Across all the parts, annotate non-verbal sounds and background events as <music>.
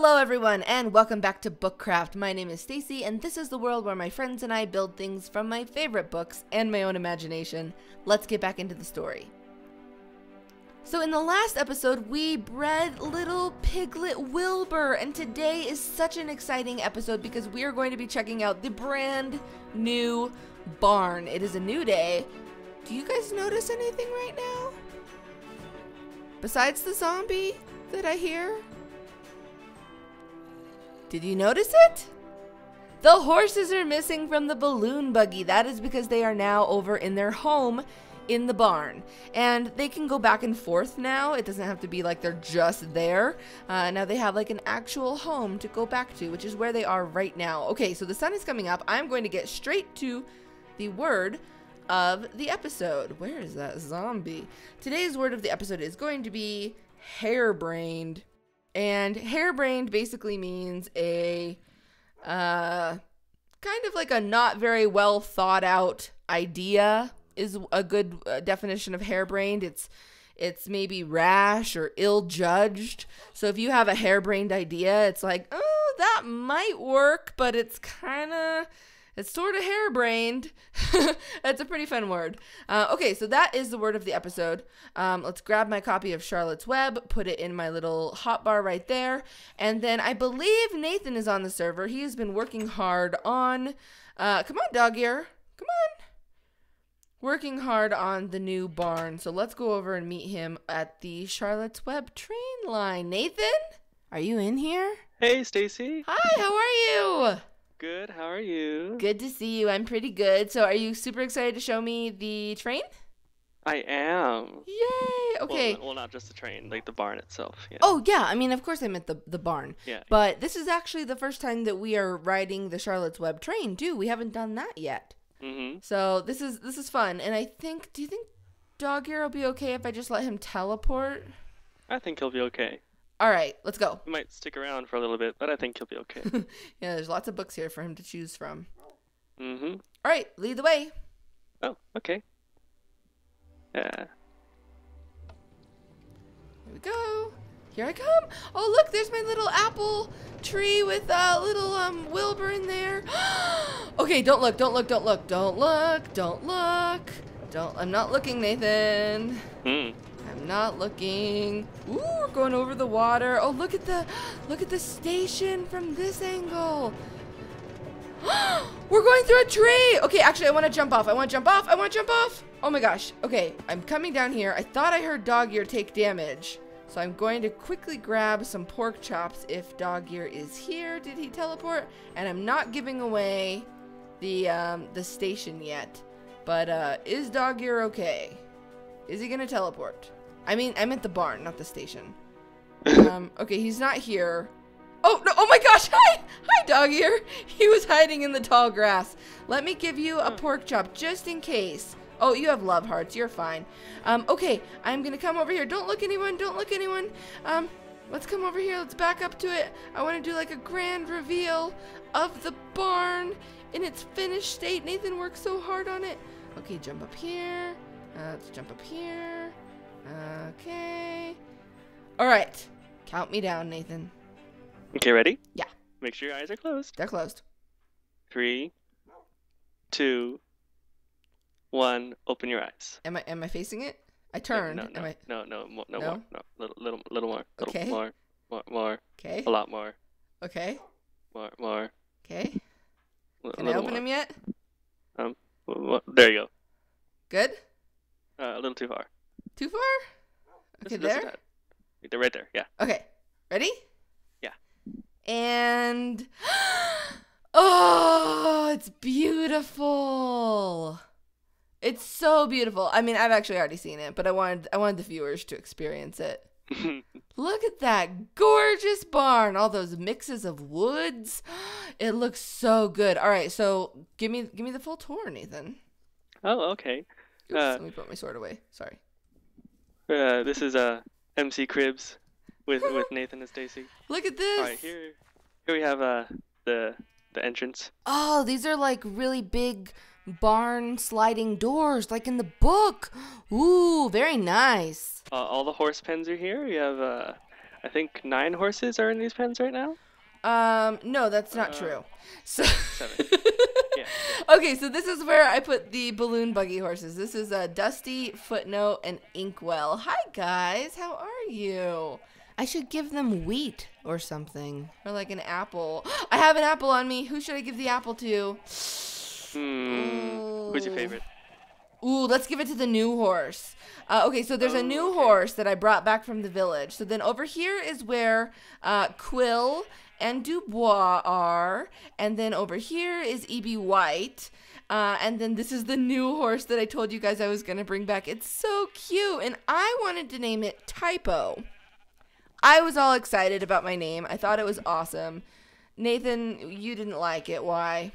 Hello everyone and welcome back to Bookcraft. My name is Stacy and this is the world where my friends and I build things from my favorite books and my own imagination. Let's get back into the story. So in the last episode, we bred little piglet Wilbur, and today is such an exciting episode because we are going to be checking out the brand new barn. It is a new day. Do you guys notice anything right now? Besides the zombie that I hear? Did you notice it? The horses are missing from the balloon buggy. That is because they are now over in their home in the barn. And they can go back and forth now. It doesn't have to be like they're just there. Uh, now they have like an actual home to go back to, which is where they are right now. Okay, so the sun is coming up. I'm going to get straight to the word of the episode. Where is that zombie? Today's word of the episode is going to be harebrained. And harebrained basically means a uh, kind of like a not very well thought out idea is a good uh, definition of harebrained. It's it's maybe rash or ill judged. So if you have a harebrained idea, it's like, oh, that might work, but it's kind of it's sort of harebrained. <laughs> That's a pretty fun word. Uh, okay, so that is the word of the episode. Um, let's grab my copy of Charlotte's Web, put it in my little hotbar right there. And then I believe Nathan is on the server. He has been working hard on. Uh, come on, dog ear. Come on. Working hard on the new barn. So let's go over and meet him at the Charlotte's Web train line. Nathan, are you in here? Hey, Stacy. Hi, how are you? Good. How are you? Good to see you. I'm pretty good. So, are you super excited to show me the train? I am. Yay! Okay. Well, well, not just the train, like the barn itself. Yeah. Oh yeah, I mean, of course I meant the the barn. Yeah. But this is actually the first time that we are riding the Charlotte's Web train too. We haven't done that yet. Mhm. So this is this is fun, and I think. Do you think Dog Ear will be okay if I just let him teleport? I think he'll be okay. All right, let's go. He might stick around for a little bit, but I think he'll be okay. <laughs> yeah, there's lots of books here for him to choose from. mhm. All right, lead the way. Oh, okay. Yeah. Here we go. Here I come. Oh, look, there's my little apple tree with a little um Wilbur in there. <gasps> okay, don't look, don't look, don't look, don't look, don't look. Don't I'm not looking, Nathan. Hmm. I'm not looking. Ooh, we're going over the water. Oh, look at the look at the station from this angle. <gasps> we're going through a tree. Okay, actually, I want to jump off. I want to jump off. I want to jump off. Oh my gosh. Okay, I'm coming down here. I thought I heard dog ear take damage. So I'm going to quickly grab some pork chops if dog ear is here. Did he teleport? And I'm not giving away the um, the station yet. But uh, is dog ear okay? Is he gonna teleport? I mean, I meant the barn, not the station. <laughs> um, okay, he's not here. Oh no! Oh my gosh! <laughs> Hi, hi, dog ear. <laughs> He was hiding in the tall grass. Let me give you a pork chop just in case. Oh, you have love hearts. You're fine. Um, okay, I'm gonna come over here. Don't look anyone. Don't look anyone. Um, let's come over here. Let's back up to it. I want to do like a grand reveal of the barn in its finished state. Nathan worked so hard on it. Okay, jump up here. Uh, let's jump up here. Okay. All right. Count me down, Nathan. Okay, ready? Yeah. Make sure your eyes are closed. They're closed. Three, two, one. Open your eyes. Am I am I facing it? I No, turned. No, Am no, I no, no, no, No? more. No, little, little, little more. Little Okay. more, more, more, okay? a lot more, Okay. more, more. Okay. a Can I open more. them yet? W- There you Good. go. Uh, a little too far. Too far? Okay, just there. They're right there. Yeah. Okay. Ready? Yeah. And <gasps> oh, it's beautiful. It's so beautiful. I mean, I've actually already seen it, but I wanted I wanted the viewers to experience it. <laughs> Look at that gorgeous barn. All those mixes of woods. <gasps> It looks so good. All right, so give me give me the full tour, Nathan. oh, okay. Oops, Uh, let me put my sword away. Sorry. Uh, this is uh, MC Cribs with <laughs> with Nathan and Stacy. Look at this. All right, here here we have uh the the entrance. Oh, these are like really big barn sliding doors, like in the book. Ooh, very nice. Uh, all the horse pens are here. We have uh, I think nine horses are in these pens right now. Um, no, that's not Uh, true. So Seven. <laughs> yeah, <laughs> yeah. Okay, so this is where I put the balloon buggy horses. This is a Dusty, Footnote, and Inkwell. Hi guys, how are you? I should give them wheat or something, or like an apple. <gasps> I have an apple on me. Who should I give the apple to? Hmm. Who's your favorite? Ooh, let's give it to the new horse. Uh, okay, so there's a Oh, new okay. horse that I brought back from the village. So then over here is where uh, Quill and Dubois are, and then over here is E.B. White. Uh, and then this is the new horse that I told you guys I was gonna bring back. It's so cute, and I wanted to name it Typo. I was all excited about my name. I thought it was awesome. Nathan, you didn't like it. Why?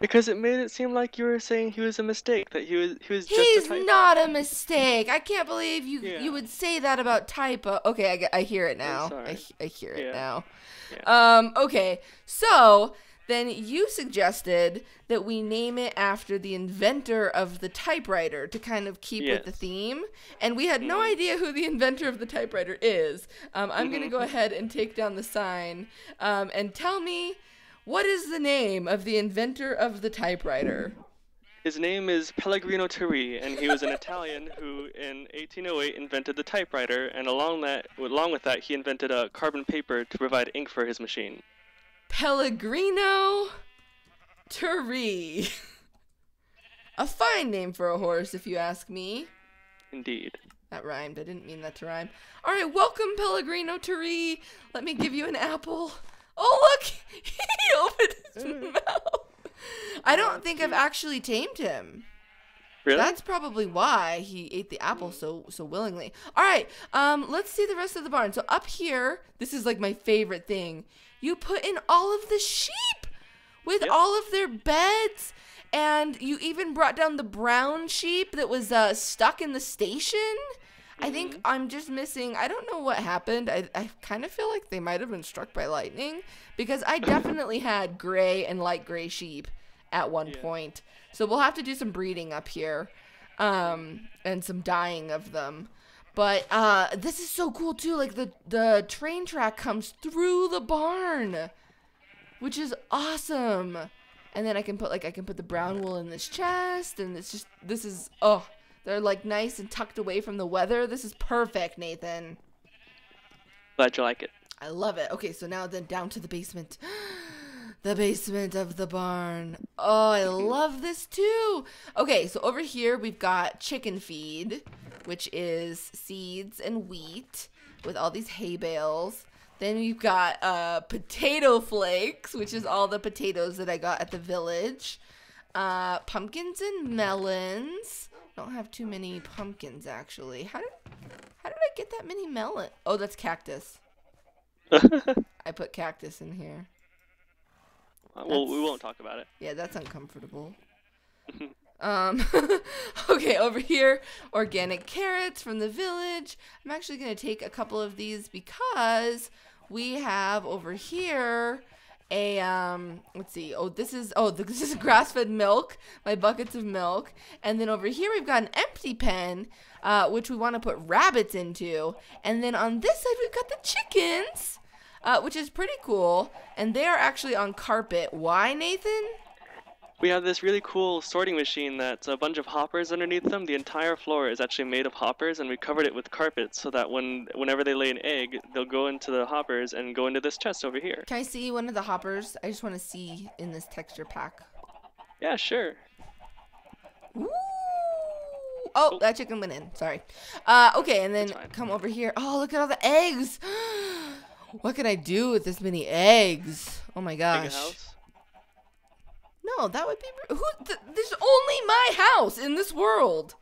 Because it made it seem like you were saying he was a mistake. That he was he was just He's a not a mistake. I can't believe you Yeah. you would say that about typo. Okay, I, I hear it now. I, I hear it Yeah. now. Um, okay, so then you suggested that we name it after the inventor of the typewriter to kind of keep with the theme. And we had no Mhm. idea who the inventor of the typewriter is. Um, I'm going to go ahead and take down the sign um, and tell me what is the name of the inventor of the typewriter? His name is Pellegrino Turri, and he was an Italian who, in 1808, invented the typewriter. And along that, along with that, he invented a carbon paper to provide ink for his machine. Pellegrino Turri. <laughs> a fine name for a horse, if you ask me. Indeed. That rhymed. I didn't mean that to rhyme. All right, welcome, Pellegrino Turri. Let me give you an apple. Oh, look! <laughs> he opened his mouth. I don't think I've actually tamed him. Really? That's probably why he ate the apple so so willingly. All right, um, let's see the rest of the barn. So up here, this is like my favorite thing. You put in all of the sheep with Yep. all of their beds, and you even brought down the brown sheep that was uh, stuck in the station. I think I'm just missing. I don't know what happened. I, I kind of feel like they might have been struck by lightning because I definitely <coughs> had gray and light gray sheep at one Yeah. point. So we'll have to do some breeding up here um, and some dyeing of them. But uh, this is so cool too. Like the the train track comes through the barn, which is awesome. And then I can put like I can put the brown wool in this chest, and it's just this is oh they're like nice and tucked away from the weather. This is perfect, Nathan. Glad you like it. I love it. Okay, so now then down to the basement. <gasps> the basement of the barn. Oh, I <laughs> love this too. Okay, so over here we've got chicken feed, which is seeds and wheat with all these hay bales. Then we've got uh, potato flakes, which is all the potatoes that I got at the village. Uh, pumpkins and melons. Don't have too many pumpkins actually. How did how did I get that many melon? Oh, that's cactus. <laughs> I put cactus in here. well, we won't talk about it. Yeah, that's uncomfortable. <laughs> um, <laughs> okay, over here, organic carrots from the village. I'm actually going to take a couple of these because we have over here a um let's see. Oh this is oh <laughs> this is grass-fed milk my buckets of milk. And then over here we've got an empty pen uh, which we want to put rabbits into. And then on this side we've got the chickens uh, which is pretty cool. And they are actually on carpet. Why nathan We have this really cool sorting machine that's a bunch of hoppers underneath them. The entire floor is actually made of hoppers, and we covered it with carpet so that when whenever they lay an egg, they'll go into the hoppers and go into this chest over here. Can I see one of the hoppers? I just want to see in this texture pack. Yeah, sure. Ooh. Oh, that chicken went in. Sorry. Uh, okay, and then come over here. Oh, look at all the eggs. <gasps> what can I do with this many eggs? Oh my gosh. No, that would be who. Th- there's only my house in this world.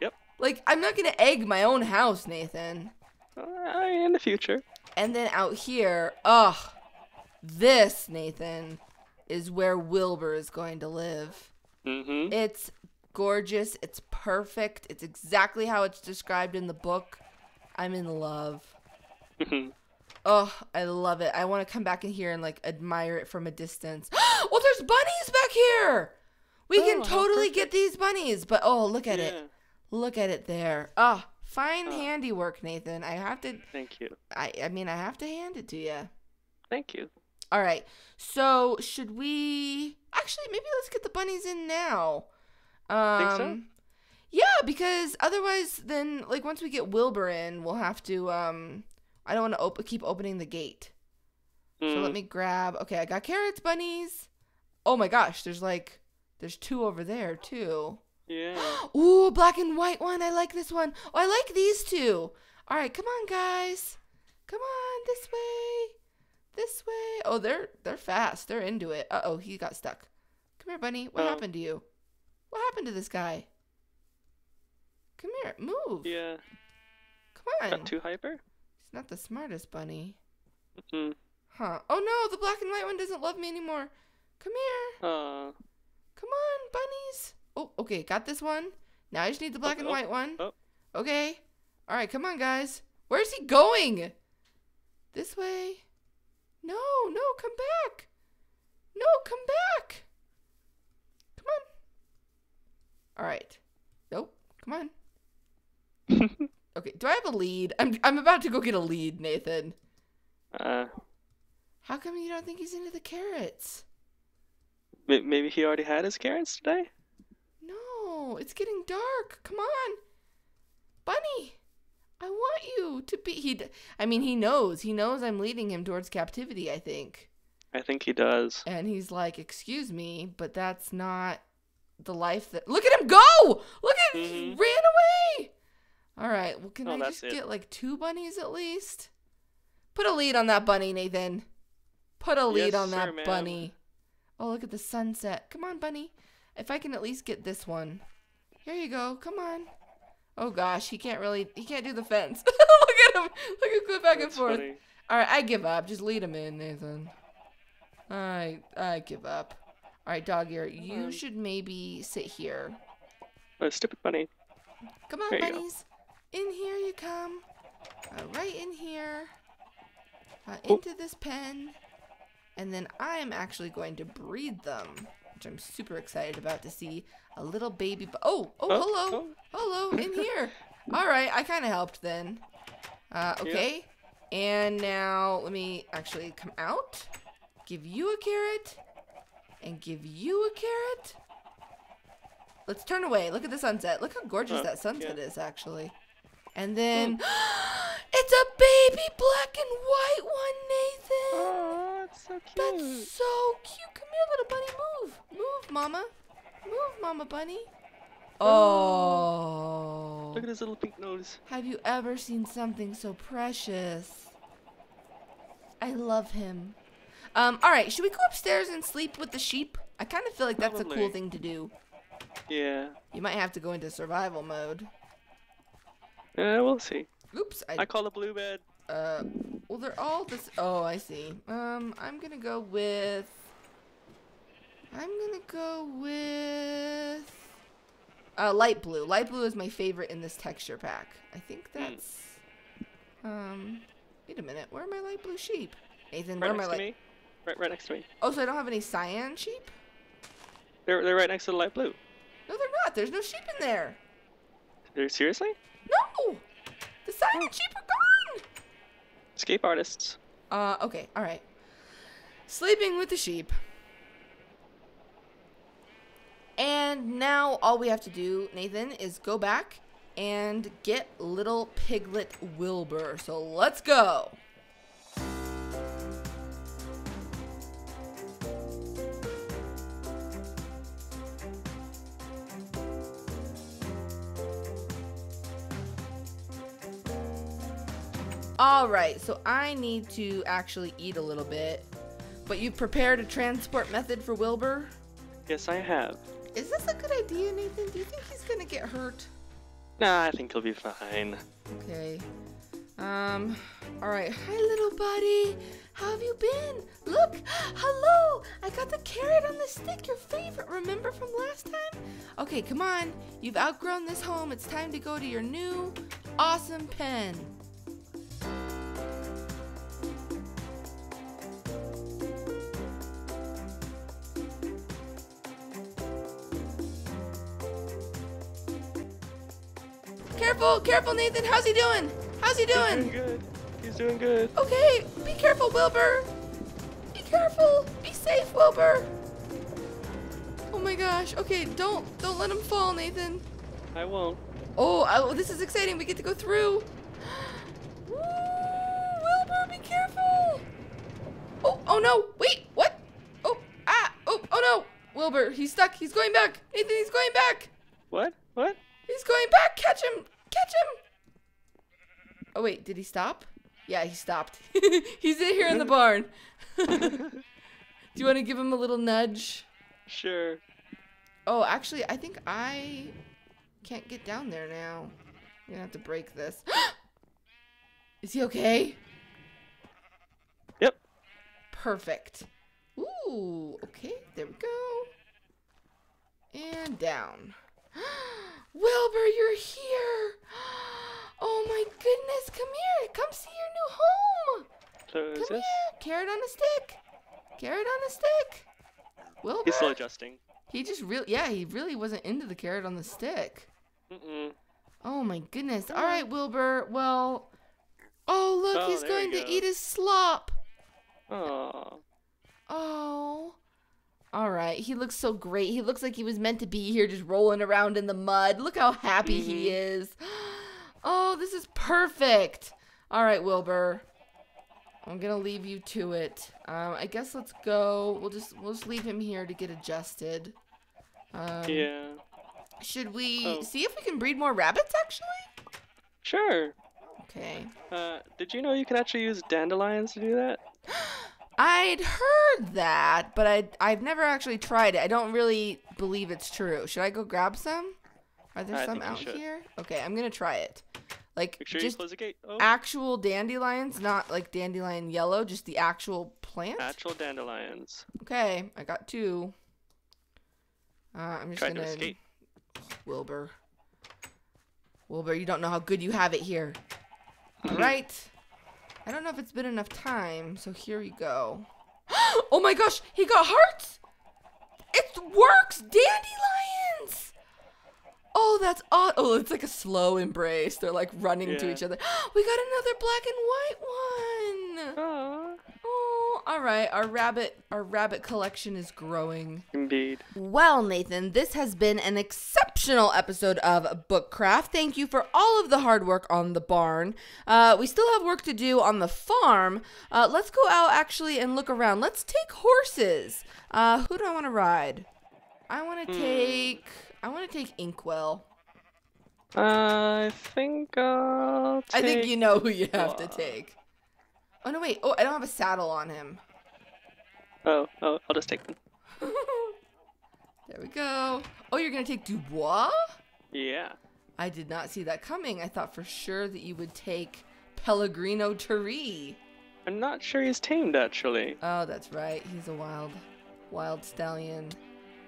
Yep. Like I'm not gonna egg my own house, Nathan. Uh, in the future. And then out here, ugh, this Nathan is where Wilbur is going to live. Mm-hmm. It's gorgeous. It's perfect. It's exactly how it's described in the book. I'm in love. Oh, I love it. I want to come back in here and like admire it from a distance. <gasps> well, there's bunnies back here. We can Oh, how totally get these bunnies. But oh, look at yeah. it. Look at it there. Ah, Fine Oh. handiwork, Nathan. I have to. Thank you. I. I mean, I have to hand it to you. Thank you. All right. So should we? Actually, maybe let's get the bunnies in now. Um, Think so? Yeah, because otherwise, then like once we get Wilbur in, we'll have to. Um, I don't want to op- keep opening the gate. So Mm, let me grab. Okay, I got carrots, bunnies. Oh my gosh, there's like there's two over there too. Yeah. <gasps> Ooh, black and white one. I like this one. Oh, I like these two. All right, come on, guys. Come on, this way. This way. Oh, they're they're fast. They're into it. Uh oh, he got stuck. Come here, bunny. What Oh. happened to you? What happened to this guy? Come here, move. Yeah. Come on. Got too hyper? Not the smartest bunny. Mm. Huh. Oh no, the black and white one doesn't love me anymore. Come here. Uh, Come on, bunnies. Oh, okay, got this one. Now I just need the black and oh, white one. oh. Okay. All right, come on, guys. Where's he going? This way. No, no, come back. No, come back. Come on. All right. Nope. Come on. <laughs> Okay, do I have a lead? I'm I'm about to go get a lead, Nathan. uh, How come you don't think he's into the carrots? maybe he already had his carrots today? No, it's getting dark. Come on. Bunny, I want you to be he d- I mean, he knows. He knows I'm leading him towards captivity, I think. I think he does. And he's like, "Excuse me, but that's not the life that Look at him go! Look at he Mhm. ran away. All right. Well, can Oh, I just it. get like two bunnies at least? Put a lead on that bunny, Nathan. Put a lead Yes, on that bunny. Oh, look at the sunset. Come on, bunny. If I can at least get this one. Here you go. Come on. Oh gosh, he can't really he can't do the fence. <laughs> look at him. Look at him go back and forth. funny. All right, I give up. Just lead him in, Nathan. I I give up. All right, dog ear, you Um, should maybe sit here. Oh, stupid bunny. Come on, There bunnies. In here you come. Uh, right in here. Uh, Oh. into this pen. And then I am actually going to breed them, which I'm super excited about to see a little baby. Oh, oh, Oh, hello, hello, in <laughs> here. All right, I kind of helped then. Uh, okay, and now let me actually come out, give you a carrot, and give you a carrot. Let's turn away. Look at the sunset. Look how gorgeous Oh, that sunset yeah. is, actually. And then <gasps> it's a baby black and white one, Nathan. Oh, that's so cute. That's so cute. Come here, little bunny. Move. Move, mama. Move, mama bunny. Oh. Look at his little pink nose. Have you ever seen something so precious? I love him. Um, all right, should we go upstairs and sleep with the sheep? I kind of feel like that's a cool thing to do. Yeah. You might have to go into survival mode. Yeah, we'll see. Oops, I I call a blue bed. Uh, well, they're all this. Oh, I see. Um, I'm gonna go with. I'm gonna go with. Uh, light blue. Light blue is my favorite in this texture pack. I think that's. Um, wait a minute. Where are my light blue sheep? Nathan, Right where are my next to light? me. Right, right next to me. Oh, so I don't have any cyan sheep? They're they're right next to the light blue. No, they're not. There's no sheep in there. They're seriously? No, the cyan sheep are gone. Escape artists. Uh, okay, all right. Sleeping with the sheep. And now all we have to do, Nathan, is go back and get little piglet Wilbur. So let's go. All right, so I need to actually eat a little bit. But you prepared a transport method for Wilbur? Yes, I have. Is this a good idea, Nathan? Do you think he's gonna get hurt? Nah, I think he'll be fine. Okay. Um, alright. Hi, little buddy. How have you been? Look! <gasps> Hello! I got the carrot on the stick, your favorite, remember from last time? Okay, come on. You've outgrown this home. It's time to go to your new, awesome pen. Careful, careful, Nathan. How's he doing? How's he He's doing? doing good. He's doing good. Okay, be careful, Wilbur. Be careful. Be safe, Wilbur. Oh my gosh. Okay, don't don't let him fall, Nathan. I won't. Oh, oh this is exciting. We get to go through. <gasps> Woo, Wilbur, be careful. Oh, oh no. Wait, what? Oh, ah, oh, oh no. Wilbur, he's stuck. He's going back. Nathan, he's going back. What? What? He's going back. Catch him. Catch him. Oh, wait, did he stop? Yeah, he stopped. <laughs> he's in here in the <laughs> barn. <laughs> Do you want to give him a little nudge? Sure. Oh, actually, I think I can't get down there now. I'm gonna have to break this. <gasps> Is he okay? Yep. Perfect. Ooh, okay, there we go. And down. <gasps> <gasps> Wilbur, you're here. Oh my goodness, come here. Come see your new home. So is Come this? here. Carrot on a stick. Carrot on a stick. Wilbur. He's still adjusting. He just really, yeah, he really wasn't into the carrot on the stick. Mm-mm. Oh my goodness. All right, Wilbur. Well, oh, look, Oh, he's going to eat his slop. Aw. Oh. All right. He looks so great. He looks like he was meant to be here just rolling around in the mud. Look how happy he Mhm. is. <gasps> Oh, this is perfect. All right, Wilbur. I'm going to leave you to it. Um, I guess let's go. We'll just we'll just leave him here to get adjusted. Um, Yeah. Should we Oh. see if we can breed more rabbits actually? Sure. Okay. Uh, did you know you can actually use dandelions to do that? <gasps> I'd heard that, but I I've never actually tried it. I don't really believe it's true. Should I go grab some? Are there I some out here? Okay, I'm gonna try it. Like Make sure just you close the gate. Oh, actual dandelions, not like dandelion yellow, just the actual plant. Actual dandelions. Okay, I got two. Uh, I'm just Tried to gonna escape. Wilbur. Wilbur, you don't know how good you have it here. <laughs> All right. I don't know if it's been enough time, so here we go. <gasps> oh my gosh, he got hearts! It works! Dandelions! Oh, that's aw- Oh, it's like a slow embrace. They're like running to each other. <gasps> we got another black and white one. Aw. Oh, all right. Our rabbit, our rabbit collection is growing. Indeed. Well, Nathan, this has been an exceptional episode of Bookcraft. Thank you for all of the hard work on the barn. Uh, we still have work to do on the farm. Uh, let's go out actually and look around. Let's take horses. Uh, who do I want to ride? I want to Hmm. take. I want to take Inkwell. I think I'll I think you know who you have to take. Oh no, wait. Oh, I don't have a saddle on him. Oh, oh, I'll just take them. <laughs> there we go. Oh, you're gonna take Dubois? Yeah. I did not see that coming. I thought for sure that you would take Pellegrino Turri. I'm not sure he's tamed actually. Oh, that's right. He's a wild, wild stallion.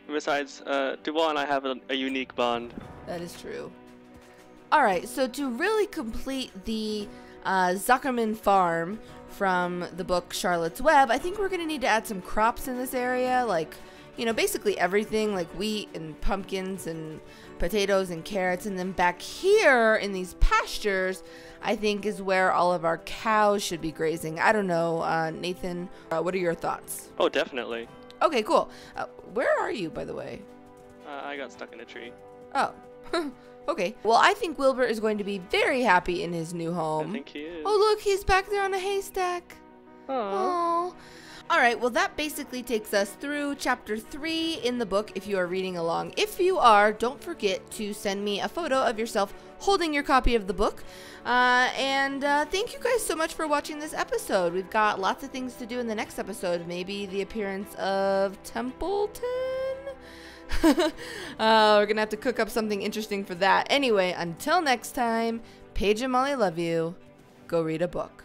Besides, uh, Dubois and I have a, a unique bond. That is true. All right, so to really complete the uh, Zuckerman farm from the book Charlotte's Web, I think we're going to need to add some crops in this area, like, you know, basically everything, like wheat and pumpkins and potatoes and carrots. And then back here in these pastures, I think is where all of our cows should be grazing. I don't know, uh, Nathan, uh, what are your thoughts? Oh, definitely. Okay, cool. Uh, where are you, by the way? Uh, I got stuck in a tree. Oh. <laughs> okay. Well, I think Wilbur is going to be very happy in his new home. I think he is. Oh, look, he's back there on a haystack. Oh. All right, well, that basically takes us through chapter three in the book if you are reading along. If you are, don't forget to send me a photo of yourself holding your copy of the book. Uh, and uh, thank you guys so much for watching this episode. We've got lots of things to do in the next episode. Maybe the appearance of Templeton? <laughs> uh, we're going to have to cook up something interesting for that. Anyway, until next time, Page and Molly love you. Go read a book.